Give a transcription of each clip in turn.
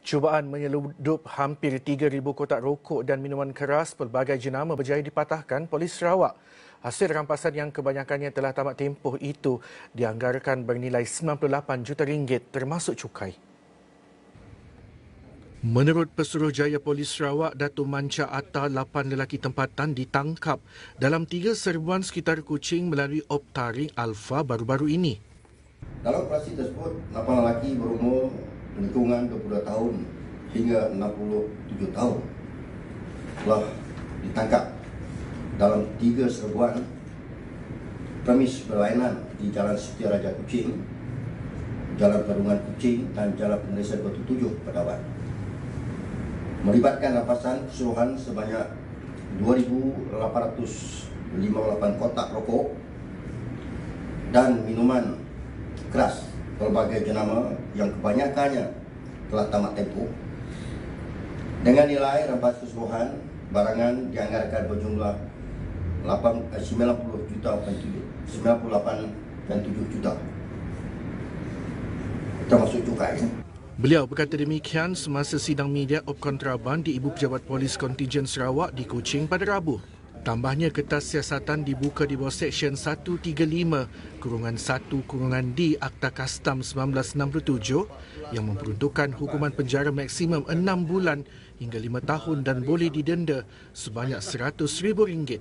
Cubaan menyeludup hampir 3,000 kotak rokok dan minuman keras pelbagai jenama berjaya dipatahkan polis Sarawak. Hasil rampasan yang kebanyakannya telah tamat tempoh itu dianggarkan bernilai 98 juta ringgit termasuk cukai. Menurut Pesuruhjaya Polis Sarawak, Datuk Manca Atta, 8 lelaki tempatan ditangkap dalam tiga serbuan sekitar Kuching melalui Optaring Alpha baru-baru ini. Dalam operasi tersebut, 8 lelaki berumur lingkungan 22 tahun hingga 67 tahun telah ditangkap dalam tiga serbuan premis berlainan di Jalan Siti Raja Kuching, Jalan Perungan Kuching dan Jalan Batu Tujuh, Pedawan. Melibatkan rampasan keseluruhan sebanyak 2,858 kotak rokok dan minuman keras pelbagai jenama yang kebanyakannya telah tamat tempoh. Dengan nilai rampas keseluruhan, barangan dianggarkan berjumlah 90 eh, juta 98,7 juta. Termasuk cukai. Beliau berkata demikian semasa sidang media op kontraban di Ibu Pejabat Polis Kontijen Sarawak di Kuching pada Rabu. Tambahnya kertas siasatan dibuka di bawah Seksyen 135 kurungan 1 kurungan D Akta Kastam 1967 yang memperuntukkan hukuman penjara maksimum 6 bulan hingga 5 tahun dan boleh didenda sebanyak RM100,000.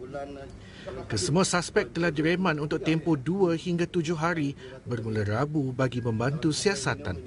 Kesemua suspek telah direman untuk tempoh 2 hingga 7 hari bermula Rabu bagi membantu siasatan.